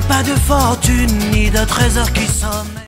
pas de fortune ni de trésor qui somme.